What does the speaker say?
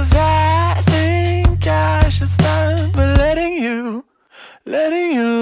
Cause I think I should stop letting you, letting you